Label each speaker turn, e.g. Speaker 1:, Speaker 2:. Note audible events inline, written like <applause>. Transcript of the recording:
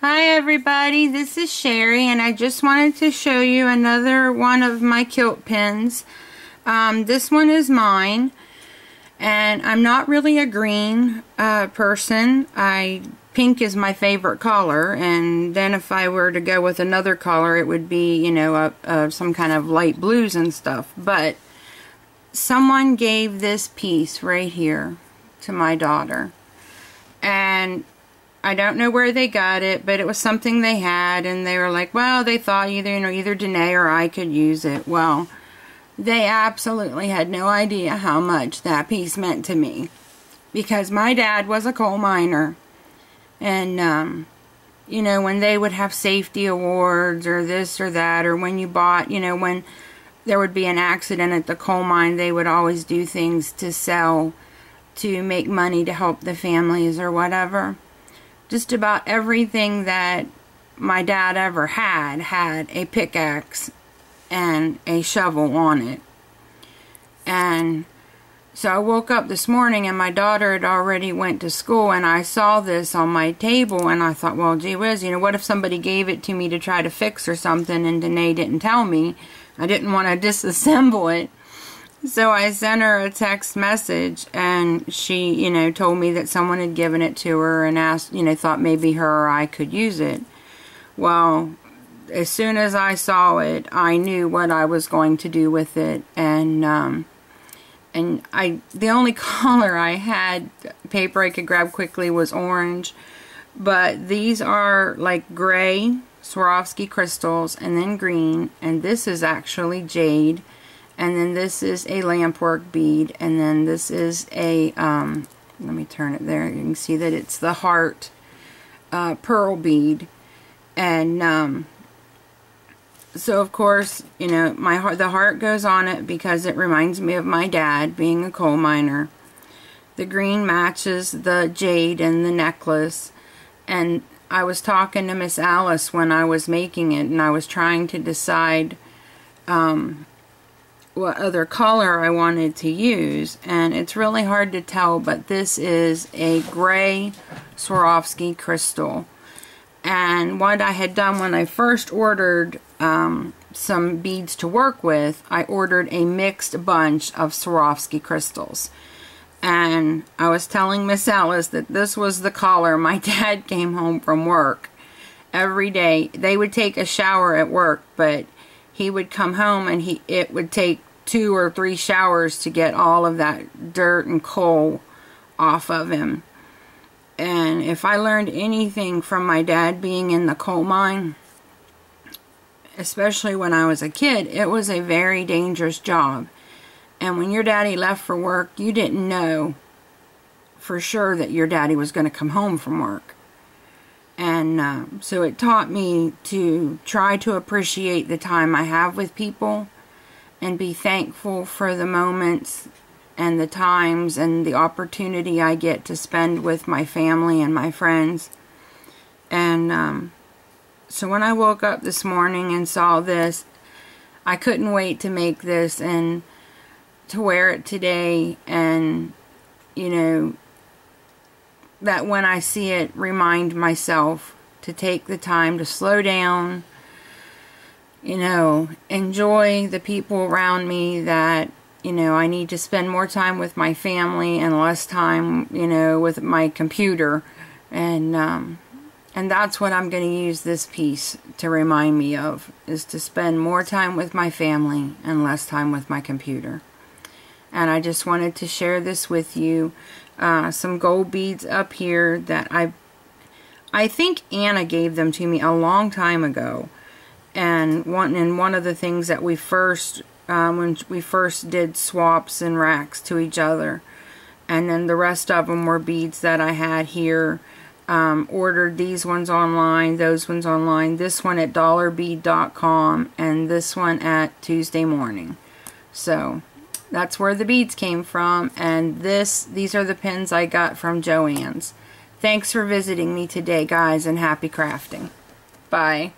Speaker 1: Hi everybody, this is Sherry and I just wanted to show you another one of my kilt pins. Um, this one is mine and I'm not really a green uh, person. I Pink is my favorite color and then if I were to go with another color it would be, you know, a, a, some kind of light blues and stuff. But someone gave this piece right here to my daughter and I don't know where they got it, but it was something they had, and they were like, well, they thought either, you know, either Danae or I could use it. Well, they absolutely had no idea how much that piece meant to me, because my dad was a coal miner, and, um, you know, when they would have safety awards or this or that, or when you bought, you know, when there would be an accident at the coal mine, they would always do things to sell to make money to help the families or whatever just about everything that my dad ever had had a pickaxe and a shovel on it. And so I woke up this morning and my daughter had already went to school and I saw this on my table and I thought, well, gee whiz, you know, what if somebody gave it to me to try to fix or something and Danae didn't tell me? I didn't want to <laughs> disassemble it. So I sent her a text message and she, you know, told me that someone had given it to her and asked, you know, thought maybe her or I could use it. Well, as soon as I saw it, I knew what I was going to do with it and um and I the only <laughs> color I had paper I could grab quickly was orange. But these are like gray Swarovski crystals and then green and this is actually jade and then this is a lampwork bead and then this is a um, let me turn it there. You can see that it's the heart uh, pearl bead. And um, so of course you know my heart the heart goes on it because it reminds me of my dad being a coal miner. The green matches the jade and the necklace. And I was talking to Miss Alice when I was making it and I was trying to decide um, what other color I wanted to use and it's really hard to tell but this is a gray Swarovski crystal. And what I had done when I first ordered um, some beads to work with I ordered a mixed bunch of Swarovski crystals. And I was telling Miss Alice that this was the color my <laughs> dad came home from work. Every day they would take a shower at work but he would come home and he it would take two or three showers to get all of that dirt and coal off of him. And if I learned anything from my dad being in the coal mine, especially when I was a kid, it was a very dangerous job. And when your daddy left for work, you didn't know for sure that your daddy was going to come home from work. And uh, so it taught me to try to appreciate the time I have with people and be thankful for the moments and the times and the opportunity I get to spend with my family and my friends. And um, so when I woke up this morning and saw this, I couldn't wait to make this and to wear it today and, you know, that when I see it, remind myself to take the time to slow down, you know, enjoy the people around me that, you know, I need to spend more time with my family and less time, you know, with my computer. And, um, and that's what I'm going to use this piece to remind me of, is to spend more time with my family and less time with my computer. And I just wanted to share this with you. Uh, some gold beads up here that I, I think Anna gave them to me a long time ago and one and one of the things that we first um, when we first did swaps and RAKs to each other and then the rest of them were beads that I had here. Um, ordered these ones online those ones online this one at dollarbead.com and this one at Tuesday morning. So that's where the beads came from and this these are the pins I got from Joann's. Thanks for visiting me today guys and happy crafting. Bye